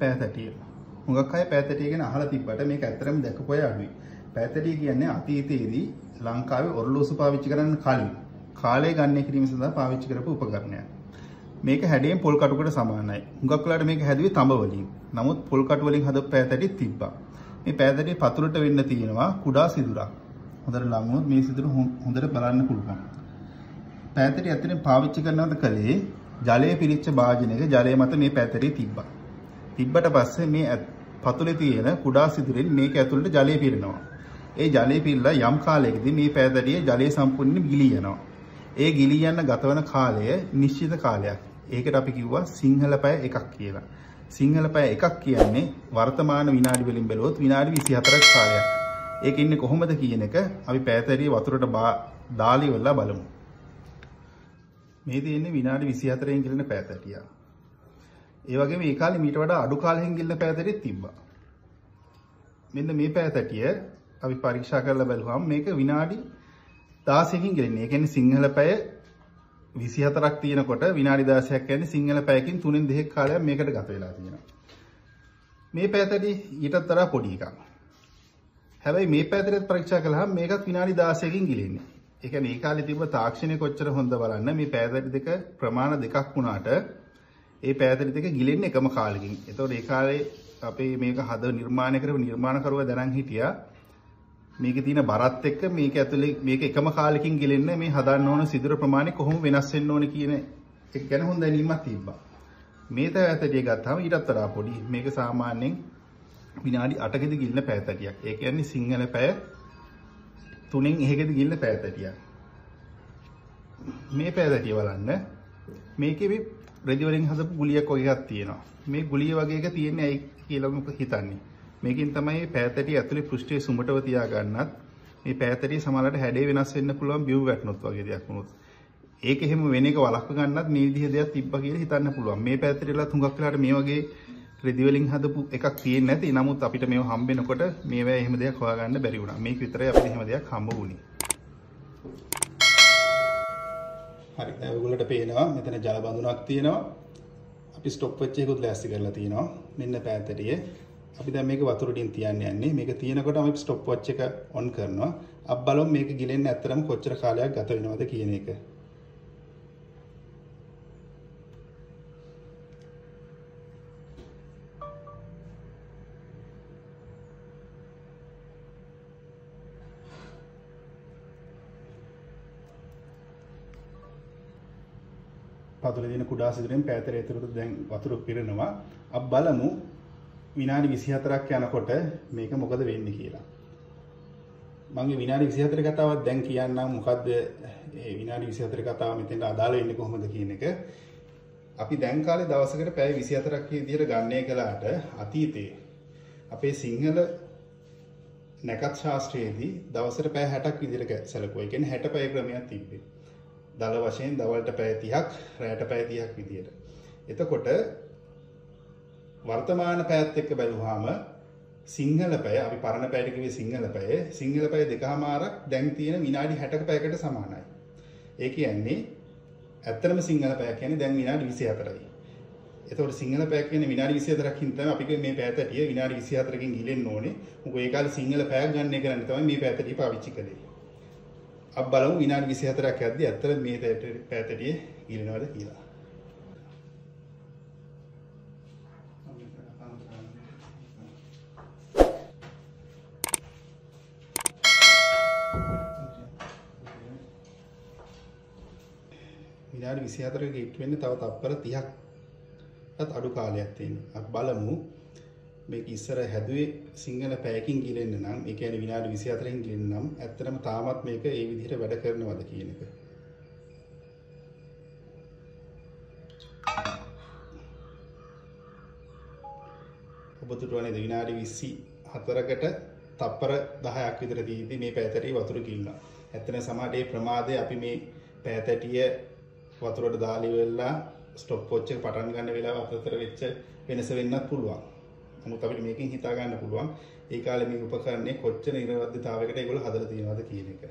පෑතැටිය. හුඟක් අය පෑතැටිය ගැන අහලා තිබ්බට මේක ඇත්තටම දැකපු අය අඩුයි. පෑතැටිය කියන්නේ අතීතයේදී ලංකාවේ ඔරලෝසු පාවිච්චි කරන්න කලින් කාලය ගණනය කිරීම සඳහා පාවිච්චි කරපු උපකරණයක්. මේක හැඩයෙන් පොල් කටුකට සමානයි. හුඟක් වෙලාවට මේක හැදුවේ තඹ වලින්. නමුත් පොල් කටු වලින් හදපු පෑතැටිත් තිබ්බා. මේ පෑතැටිය පතුලට වෙන්න තියෙනවා කුඩා සිදුරක්. හොඳට ලං වුණොත් මේ සිදුර හොඳට බලන්න පුළුවන්. පෑතැටිය ඇත්තටම පාවිච්චි කරනවද කලේ ජලය පිරිච්ච භාජනයක ජලය මත මේ පෑතැටිය තිබ්බා. තිබ්බට පස්සේ මේ පතුලේ තියෙන කුඩා සිදුරෙන් මේක ඇතුළට ජලය පිරෙනවා. ඒ ජලය පිරලා යම් කාලයකදී මේ පෑතැටිය ජලය සම්පූර්ණයෙන් ගිලී යනවා. ඒ ගිලී යන ගතවන කාලය නිශ්චිත කාලයක්. ඒකට අපි කිව්වා සිංහල පැය එකක් කියලා. සිංහල පැය එකක් කියන්නේ වර්තමාන විනාඩි වලින් බැලුවොත් විනාඩි 24ක් කාලයක්. ඒක ඉන්නේ කොහොමද කියන එක අපි පෑතැරිය වතුරට දාලි වෙලා බලමු. මේ තියෙන්නේ විනාඩි 24න් ගිලන පෑතැටිය. ඒ වගේම ඒ කාලේ මීට වඩා අඩු කාලෙකින් ගිලන පෑතැටිත් තිබ්බා. මෙන්න මේ පෑතැටිය අපි පරීක්ෂා කරලා බැලුවාම මේක විනාඩි 16කින් ගිලන්නේ. ඒ කියන්නේ සිංහල පැය 24ක් තියෙනකොට විනාඩි 16ක් කියන්නේ සිංහල පැයකින් 3න් 2ක කාලයක් මේකට ගත වෙලා තියෙනවා. මේ පෑතැටි ඊටත් වඩා පොඩි එකක්. හැබැයි මේ පෑතැටිත් පරීක්ෂා කළාම මේකත් විනාඩි 16කින් ගිලෙන්නේ. ඒ කියන්නේ ඒ කාලේ තිබ්බ තාක්ෂණය කොච්චර හොඳ බලන්න මේ පෑතැටි දෙක ප්‍රමාණ දෙකක් වුණාට ඒ පෑතැටි දෙක ගිලෙන්නේ එකම කාලෙකින්. ඒතකොට ඒ කාලේ අපේ මේක හද නිර්මාණය කරපු නිර්මාණකරුවා දැනන් හිටියා මේකේ තියෙන බරත් එක්ක මේක ඇතුලේ මේක එකම කාලෙකින් ගිලෙන්න මේ හදන්න ඕන සිදුර ප්‍රමාණය කොහොම වෙනස් වෙන්න ඕන කියන එක ගැන හොඳ දැනීමක් තිබ්බා. මේ තැතටිය ගත්තාම ඊටත් වඩා පොඩි. මේක සාමාන්‍යයෙන් විනාඩි 8කදී ගිලින පෑතටියක්. ඒ කියන්නේ සිංහල පැය 3න් එහෙකදී ගිලින පෑතටියක්. මේ පෑතටිය බලන්න. මේකේ රෙදි වලින් හදපු ගුලියක් වගේ එකක් තියෙනවා. මේ ගුලිය වගේ එක තියෙන්නේ ඇයි කියලා හිතන්නේ. මේකෙන් තමයි පෑතැටි ඇතුලේ පෘෂ්ඨයේ සුමටව තියාගන්නත් මේ පෑතැටි සමහරවිට හැඩේ වෙනස් වෙන්න පුළුවන් බිව් වැටුනොත් වගේ දෙයක් වුණොත්. ඒක එහෙම වෙන එක වළක්ව ගන්නත් මේ විදිහ දෙයක් තිබ්බා කියලා හිතන්න පුළුවන්. මේ පෑතැටිලා තුඟක් වෙලාට මේ වගේ රෙදි වලින් හදපු එකක් තියෙන්නේ නැති. නමුත් අපිට මේව හම්බෙනකොට මේවා එහෙම දෙයක් හොයාගන්න බැරි වුණා. මේක විතරයි අපිට එහෙම දෙයක් හම්බ වුණේ. හරි දැන් ඔයගොල්ලන්ට පේනවා මෙතන ජල බඳුනක් තියෙනවා. අපි ස්ටොප් වෙච්ච එකකුත් ලෑස්ති කරලා තියෙනවා. මෙන්න පෑතැටියේ අපි දැන් මේක වතුරටින් තියන්න යන්නේ. මේක තියෙනකොට අපි ස්ටොප් වොච් එක ඔන් කරනවා. අප බලමු මේක ගිලෙන්න ඇත්තටම කොච්චර කාලයක් ගත වෙනවද කියන එක. පතුලේ තියෙන කුඩා සිදුරෙන් පෑතර ඇතුළට දැන් වතුර පිරෙනවා. අප බලමු විනාඩි 24ක් යනකොට මේක මොකද වෙන්නේ කියලා. මගේ විනාඩි 24 කතාවක් දැන් කියන්නම් මොකද්ද ඒ විනාඩි 24 කතාව මෙතෙන්ට අදාළ වෙන්නේ කොහොමද කියන එක. අපි දැන් කාලේ දවසකට පැය 24ක් විදියට ගණනය කළාට අතීතයේ අපේ සිංහල නැකත් ශාස්ත්‍රයේදී දවසට පැය 60ක් විදියට සැලකුවා. ඒ කියන්නේ 60 පැය ක්‍රමයක් තිබ්බේ. දල වශයෙන් දවල්ට පැය 30ක්, රැයට පැය 30ක් විදියට. එතකොට වර්තමාන පැයත් එක්ක බැලුවාම සිංහල පැය අපි පරණ පැයට කිව්වේ සිංහල පැය සිංහල පැය දෙකමාරක් දැන් තියෙන විනාඩි 60ක පැයකට සමානයි. ඒ කියන්නේ ඇත්තටම සිංහල පැය කියන්නේ දැන් විනාඩි 24යි. එතකොට සිංහල පැය කියන්නේ විනාඩි 24ක් හින් තමයි අපි මේ පැයතටිය විනාඩි 24කින් ගිලෙන්න ඕනේ. මොකද ඒ කාලේ සිංහල පැයක් ගන්න එක කරන්නේ තමයි මේ පැයතටිය පාවිච්චි කළේ. අප බලමු විනාඩි 24ක් යද්දි ඇත්තට මේ පැයතටිය ගිලෙනවද කියලා. විනාඩි 24ක හිට වෙන්නේ තව තත්පර 30ක්වත් අඩු කාලයක් තියෙනවා. අපි බලමු මේක ඉස්සර හැදුවේ සිංහල පැයකින් ගිලෙන්න නම් ඒ කියන්නේ විනාඩි 24කින් ගිලෙන්න නම් ඇත්තටම තාමත් මේක ඒ විදිහට වැඩ කරනවද කියන එක. ඔබතුට වනේ විනාඩි 24කට තප්පර 10ක් විතර දීදී මේ පැයතටිය වතුර කිල්ලනවා. ඇත්තට සමහරට මේ ප්‍රමාදය අපි මේ පැයතටිය වතුරට දාලි වෙලා ස්ටොප් වොච් එක පටන් ගන්න වෙලාව අතර වෙච්ච වෙනස වෙන්නත් පුළුවන්. නමුත් අපිට මේකෙන් හිතා ගන්න පුළුවන් ඒ කාලේ මේ උපකරණය කොච්චර නිර්වද්‍යතාවයකට ඒගොල්ලෝ හදලා තියෙනවද කියන එක.